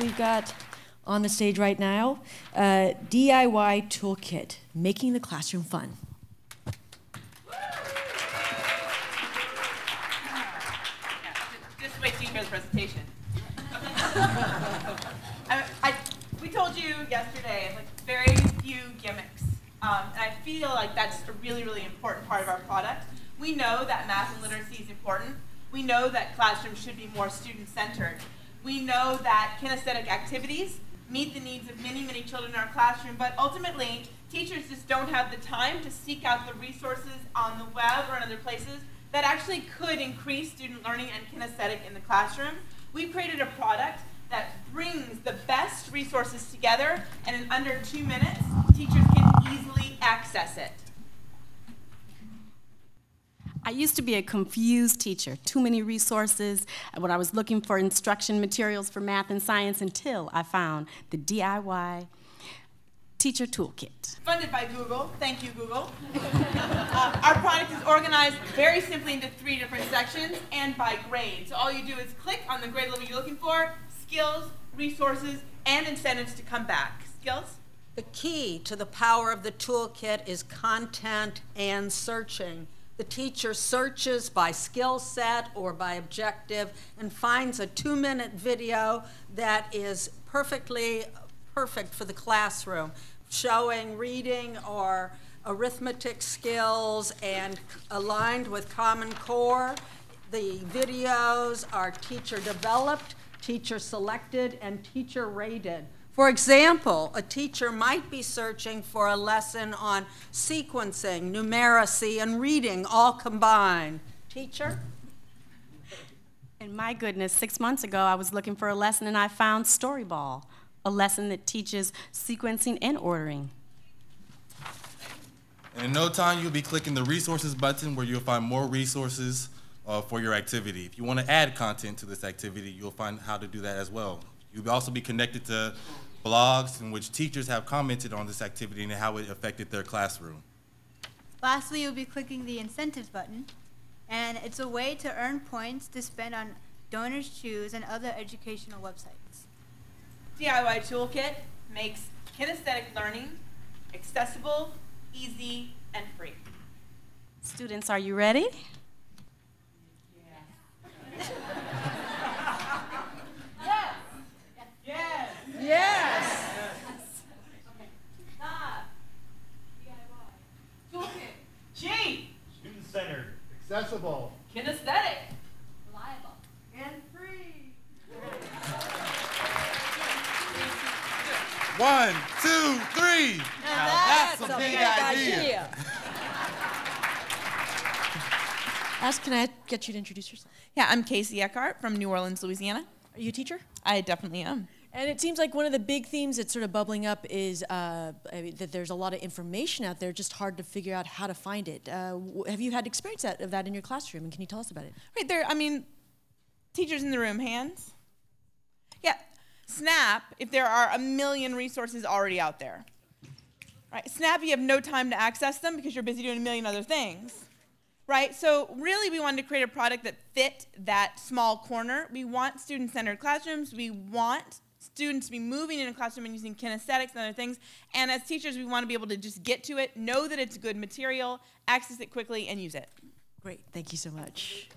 We've got on the stage right now uh, DIY Toolkit, Making the Classroom Fun. Hear the presentation. I, I, we told you yesterday, like very few gimmicks. Um, and I feel like that's a really, really important part of our product. We know that math and literacy is important. We know that classrooms should be more student-centered. We know that kinesthetic activities meet the needs of many, many children in our classroom, but ultimately, teachers just don't have the time to seek out the resources on the web or in other places that actually could increase student learning and kinesthetic in the classroom. We've created a product that brings the best resources together, and in under two minutes, easily access it. I used to be a confused teacher, too many resources when I was looking for instruction materials for math and science until I found the DIY Teacher Toolkit. Funded by Google, thank you Google. uh, our product is organized very simply into three different sections and by grade. So all you do is click on the grade level you're looking for, skills, resources, and incentives to come back. Skills? The key to the power of the toolkit is content and searching. The teacher searches by skill set or by objective and finds a two minute video that is perfectly perfect for the classroom, showing reading or arithmetic skills and aligned with Common Core. The videos are teacher developed, teacher selected, and teacher rated. For example, a teacher might be searching for a lesson on sequencing, numeracy, and reading all combined. Teacher? And my goodness, six months ago, I was looking for a lesson and I found Storyball, a lesson that teaches sequencing and ordering. And in no time, you'll be clicking the resources button where you'll find more resources uh, for your activity. If you want to add content to this activity, you'll find how to do that as well. You'll also be connected to blogs in which teachers have commented on this activity and how it affected their classroom. Lastly, you'll be clicking the incentives button, and it's a way to earn points to spend on Donors Choose and other educational websites. DIY Toolkit makes kinesthetic learning accessible, easy, and free. Students, are you ready? Yeah. Yes. G. Student centered, accessible, Kinesthetic. Reliable. And free. One, two, three. Now, that's, a big, idea. idea. Ask, can I get you to introduce yourself? Yeah, I'm Casey Eckhart from New Orleans, Louisiana. Are you a teacher? I definitely am. And it seems like one of the big themes that's sort of bubbling up is uh, that there's a lot of information out there, just hard to figure out how to find it. Uh, have you had experience of that in your classroom, and can you tell us about it? Right there, I mean, teachers in the room, hands? Yeah, Snap, if there are a million resources already out there. Right, Snap, you have no time to access them because you're busy doing a million other things. Right, so really we wanted to create a product that fit that small corner. We want student-centered classrooms. We want students to be moving in a classroom and using kinesthetics and other things. And as teachers, we want to be able to just get to it, know that it's good material, access it quickly, and use it. Great, thank you so much.